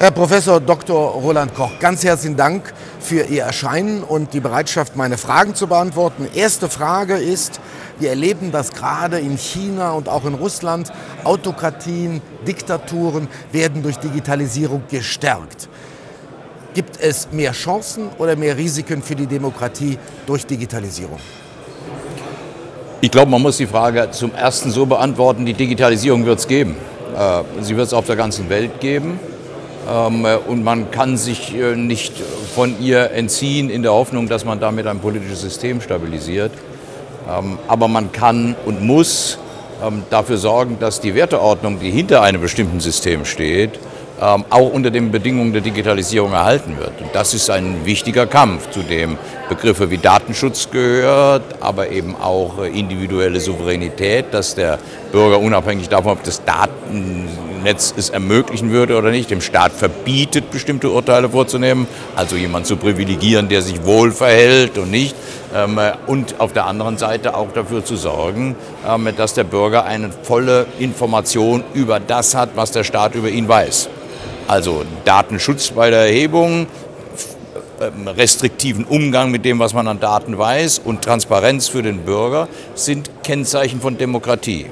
Herr Professor Dr. Roland Koch, ganz herzlichen Dank für Ihr Erscheinen und die Bereitschaft, meine Fragen zu beantworten. Erste Frage ist, wir erleben das gerade in China und auch in Russland. Autokratien, Diktaturen werden durch Digitalisierung gestärkt. Gibt es mehr Chancen oder mehr Risiken für die Demokratie durch Digitalisierung? Ich glaube, man muss die Frage zum ersten so beantworten, die Digitalisierung wird es geben. Äh, sie wird es auf der ganzen Welt geben. Ähm, und man kann sich äh, nicht von ihr entziehen in der Hoffnung, dass man damit ein politisches System stabilisiert. Ähm, aber man kann und muss ähm, dafür sorgen, dass die Werteordnung, die hinter einem bestimmten System steht, auch unter den Bedingungen der Digitalisierung erhalten wird. Und das ist ein wichtiger Kampf, zu dem Begriffe wie Datenschutz gehört, aber eben auch äh, individuelle Souveränität, dass der Bürger unabhängig davon, ob das Daten Netz es ermöglichen würde oder nicht, dem Staat verbietet, bestimmte Urteile vorzunehmen, also jemand zu privilegieren, der sich wohl verhält und nicht. Ähm, und auf der anderen Seite auch dafür zu sorgen, ähm, dass der Bürger eine volle Information über das hat, was der Staat über ihn weiß. Also Datenschutz bei der Erhebung, ähm, restriktiven Umgang mit dem, was man an Daten weiß und Transparenz für den Bürger sind Kennzeichen von Demokratie.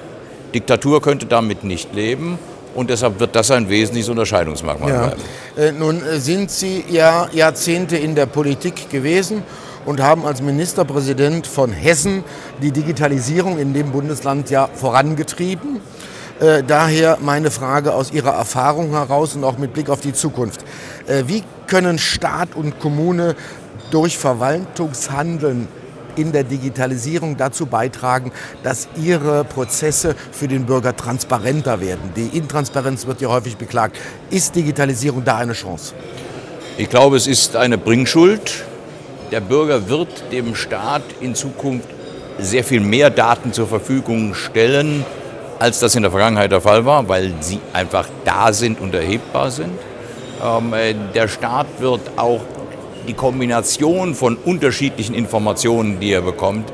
Diktatur könnte damit nicht leben und deshalb wird das ein wesentliches Unterscheidungsmerkmal ja. bleiben. Äh, nun äh, sind Sie ja Jahrzehnte in der Politik gewesen und haben als Ministerpräsident von Hessen die Digitalisierung in dem Bundesland ja vorangetrieben. Äh, daher meine Frage aus Ihrer Erfahrung heraus und auch mit Blick auf die Zukunft. Äh, wie können Staat und Kommune durch Verwaltungshandeln in der Digitalisierung dazu beitragen, dass ihre Prozesse für den Bürger transparenter werden. Die Intransparenz wird ja häufig beklagt. Ist Digitalisierung da eine Chance? Ich glaube, es ist eine Bringschuld. Der Bürger wird dem Staat in Zukunft sehr viel mehr Daten zur Verfügung stellen, als das in der Vergangenheit der Fall war, weil sie einfach da sind und erhebbar sind. Ähm, äh, der Staat wird auch die Kombination von unterschiedlichen Informationen, die er bekommt,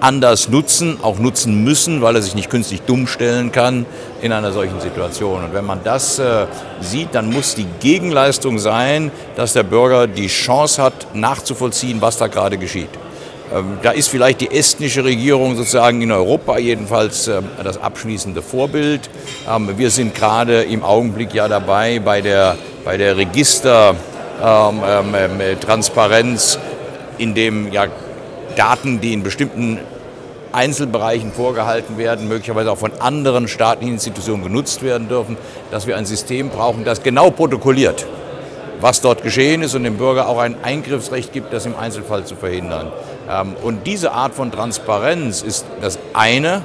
anders nutzen, auch nutzen müssen, weil er sich nicht künstlich dumm stellen kann in einer solchen Situation. Und wenn man das äh, sieht, dann muss die Gegenleistung sein, dass der Bürger die Chance hat, nachzuvollziehen, was da gerade geschieht. Ähm, da ist vielleicht die estnische Regierung sozusagen in Europa jedenfalls äh, das abschließende Vorbild. Ähm, wir sind gerade im Augenblick ja dabei bei der, bei der Register Transparenz, in dem ja Daten, die in bestimmten Einzelbereichen vorgehalten werden, möglicherweise auch von anderen staatlichen Institutionen genutzt werden dürfen, dass wir ein System brauchen, das genau protokolliert, was dort geschehen ist und dem Bürger auch ein Eingriffsrecht gibt, das im Einzelfall zu verhindern. Ähm, und diese Art von Transparenz ist das eine.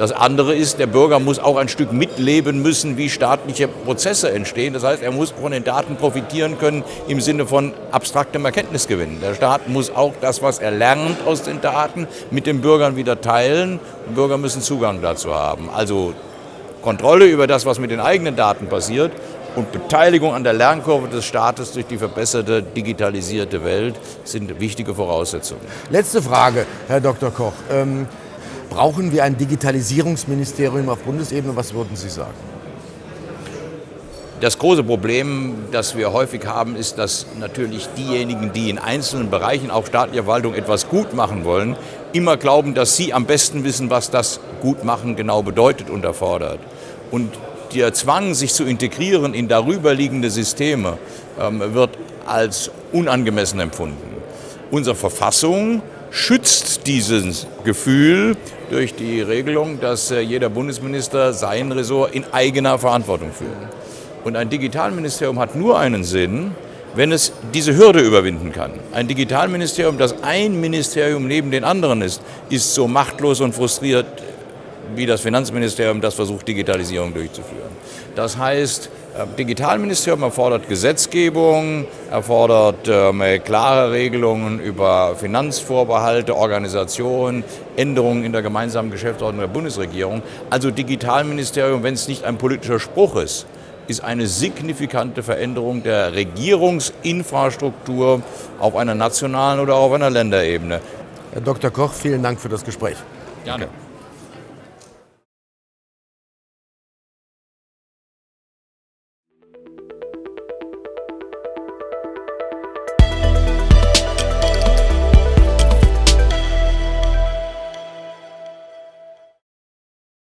Das andere ist, der Bürger muss auch ein Stück mitleben müssen, wie staatliche Prozesse entstehen. Das heißt, er muss von den Daten profitieren können im Sinne von abstraktem Erkenntnisgewinn. Der Staat muss auch das, was er lernt aus den Daten, mit den Bürgern wieder teilen. Die Bürger müssen Zugang dazu haben. Also Kontrolle über das, was mit den eigenen Daten passiert und Beteiligung an der Lernkurve des Staates durch die verbesserte digitalisierte Welt sind wichtige Voraussetzungen. Letzte Frage, Herr Dr. Koch. Ähm Brauchen wir ein Digitalisierungsministerium auf Bundesebene? Was würden Sie sagen? Das große Problem, das wir häufig haben, ist, dass natürlich diejenigen, die in einzelnen Bereichen auch staatlicher Verwaltung etwas gut machen wollen, immer glauben, dass sie am besten wissen, was das Gutmachen genau bedeutet und erfordert. Und der Zwang, sich zu integrieren in darüberliegende Systeme, ähm, wird als unangemessen empfunden. Unsere Verfassung schützt dieses Gefühl durch die Regelung, dass äh, jeder Bundesminister sein Ressort in eigener Verantwortung führt. Und ein Digitalministerium hat nur einen Sinn, wenn es diese Hürde überwinden kann. Ein Digitalministerium, das ein Ministerium neben den anderen ist, ist so machtlos und frustriert wie das Finanzministerium, das versucht, Digitalisierung durchzuführen. Das heißt, äh, Digitalministerium erfordert Gesetzgebung, erfordert äh, klare Regelungen über Finanzvorbehalte, Organisation, Änderungen in der gemeinsamen Geschäftsordnung der Bundesregierung. Also Digitalministerium, wenn es nicht ein politischer Spruch ist, ist eine signifikante Veränderung der Regierungsinfrastruktur auf einer nationalen oder auf einer Länderebene. Herr Dr. Koch, vielen Dank für das Gespräch. Gerne.